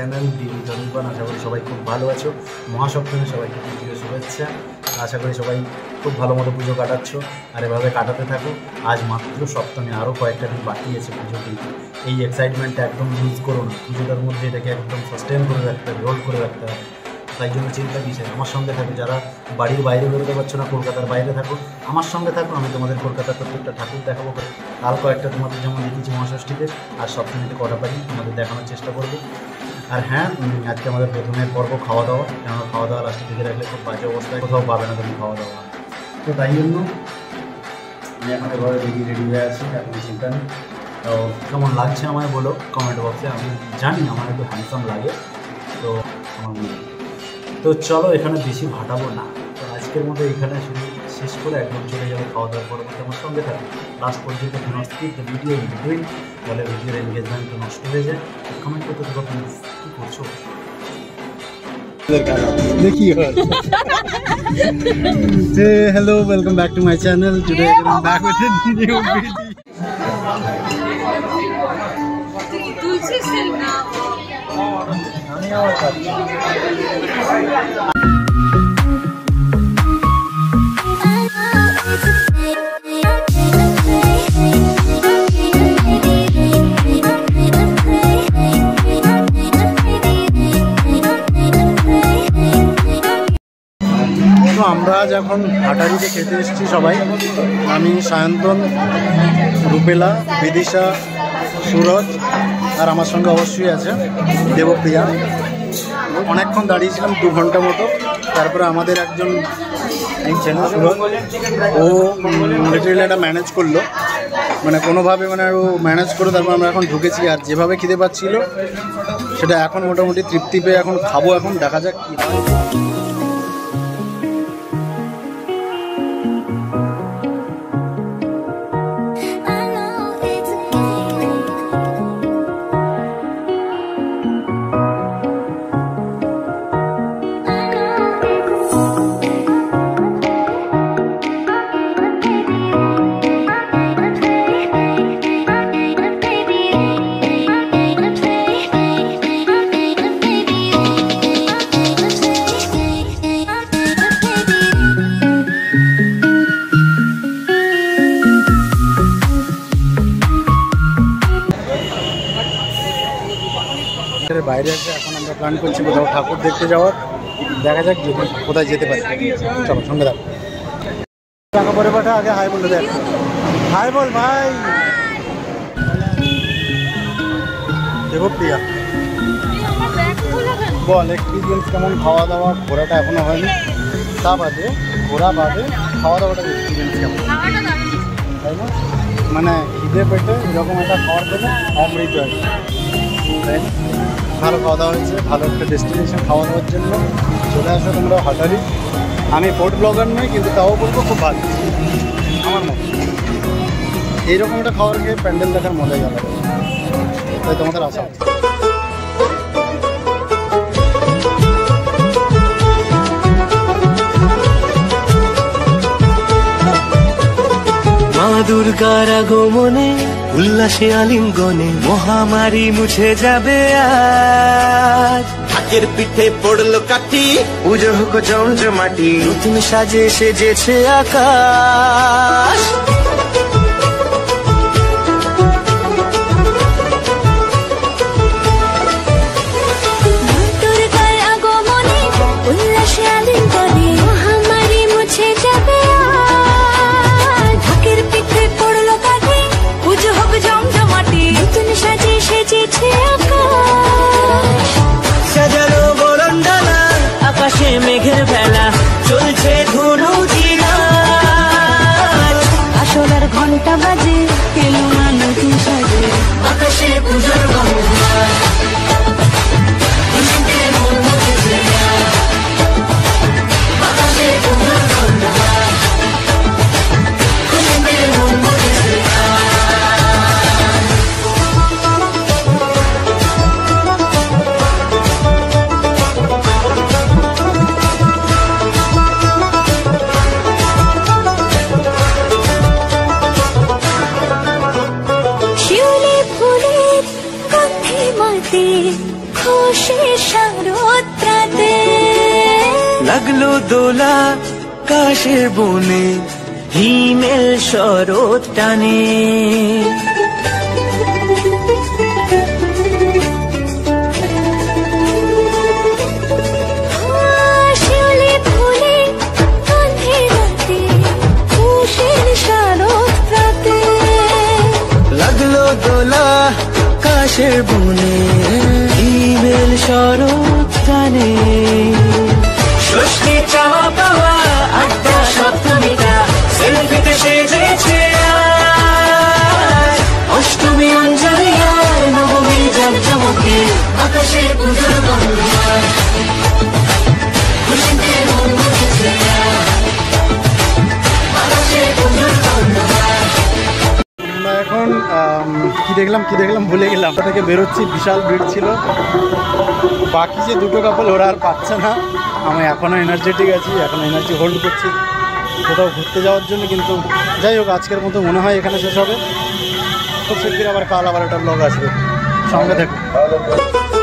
Channel দিদি ধনুপান আশা করি সবাই খুব ভালো আছো। মহাসপ্তমী, সবাইকে পুজো শুভেচ্ছা। আশা করি সবাই খুব ভালো মতো পুজো কাটাচ্ছ। আর এভাবে কাটাতে থাকো। আজ মাত্র সপ্তমী আরও কয়েকটা দিন বাকি আছে পুজো কিন্তু এই এক্সাইটমেন্টটা একদম লুজ করো না। পুজোটার মধ্যে এটাকে একদম সাস্টেন করে রাখতে হবে রোল করে রাখতে হবে। তাই জন্য চিন্তা কিসের? আমার সঙ্গে থাকো। যারা বাড়ির বাইরে বেরোতে পারছ না, কলকাতার বাইরে থাকো। আমার সঙ্গে থাকো। আমি তোমাদের কলকাতার প্রত্যেকটা ঠাকুর দেখাবো। কাল কয়েকটা তোমাদের যেমন দেখেছি মহাষষ্ঠীতে। আর সপ্তমীতে কটা পারি তোমাদের দেখানোর চেষ্টা করব। আর হ্যাঁ আজকে আমাদের প্রথমে পর্ব খাওয়া দাওয়া কেননা খাওয়া দাওয়া লাস্টের দিকে রাখলে খুব বাজে অবস্থায় কোথাও পাবে না তুমি খাওয়া দাওয়া তো তাই জন্য আমি এখন এভাবে রেডি রেডি হয়ে আছি, এখন চিন্তা নেই। তো কেমন লাগছে আমায় বলো কমেন্ট বক্সে আমি জানি আমার একটু হ্যান্ডসাম লাগে, তো আমার তো চলো এখানে বেশি ভাটাবো না। তো আজকের মতো এখানে শুধু শেষ করে একদম চলে যাবে খাওয়া দাওয়ার পরবর্তী আমার সঙ্গে থাকে লাস্ট পর্যন্ত নষ্ট ভিডিও ইন বিটুইন তাহলে ভিডিওর এনগেজমেন্ট নষ্ট হয়ে যায়। কমেন্ট করতে প্লিজ কী করছ? দেখি hello welcome back to my channel. Today i'm back with a new video. তুলছি সেল না? খাচ্ছি। তো হাটারিতে খেতে এসেছি সবাই, আমি, সায়ন্তন, রূপেলা, বিদিশা, সুরজ, আর আমার সঙ্গে অবশ্যই আছে দেবপ্রিয়া। অনেকক্ষণ দাঁড়িয়েছিলাম দু ঘণ্টা মতো। তারপরে আমাদের একজন ছেলে সুরজ, ও লিটারেলি একটা ম্যানেজ করল। মানে কোনোভাবে মানে ও ম্যানেজ করে তারপর আমরা এখন ঢুকেছি। আর যেভাবে খিদে পাচ্ছিল, সেটা এখন মোটামুটি তৃপ্তি পেয়ে এখন খাব এখন। দেখা যাক কী হয়। বাইরে আছে এখন আমরা প্ল্যান করছি কোথাও ঠাকুর দেখতে যাওয়ার। দেখা যাক যদি কোথায় যেতে পারি। চলো, সঙ্গে থাকো। টাকা পরে পাঠা, আগে হাই বলে দেখ। হাই বল ভাই। দেবপ্রিয়া বল এক্সপিরিয়েন্স কেমন? খাওয়া দাওয়া ঘোরাটা এখনও হয়নি। তা বাদে, ঘোরা বাদে খাওয়া দাওয়াটা এক্সপিরিয়েন্স কেমন? তাই না? মানে খিদে পেটে এরকম একটা খাওয়ার দেবে অমৃত কি। তাই না? ভালো খাওয়া দাওয়া হয়েছে, ভালো একটা ডেস্টিনেশন খাওয়া দাওয়ার জন্য। চলে আসো তোমরা হাটারি আমি ফুড ব্লগার নই, কিন্তু তাও বলব খুব ভালো। আমার মতো। এইরকম একটা খাবার খেয়ে প্যান্ডেল দেখার মজাই আলাদা। তাই তোমাদের আশা মা দুর্গার আগমনে উল্লাসে আলিঙ্গনে মহামারী মুছে যাবে আজ। হাতের পিঠে পড়ল কাটি পুজো হোক জমজমাটি নতুন সাজে সেজেছে আকাশ। শান্তি খুশি সারোত্রাতে লাগল দোলা কাশের বনে হিমেল টানে। লাগল দোলা কাশের বনে দেখলাম, কি দেখলাম, ভুলে গেলাম। থেকে বেরোচ্ছি, বিশাল ভিড় ছিল। বাকি যে দুটো কাপল ওরা আর পাচ্ছে না। আমি এখনও এনার্জেটিক আছি, এখন এনার্জি হোল্ড করছি। কোথাও ঘুরতে যাওয়ার জন্য কিন্তু, যাই হোক, আজকের মতো মনে হয় এখানে শেষ হবে। খুব শিগগির আবার কাল আবার একটা ব্লগ আসবে। সঙ্গে থাকুন।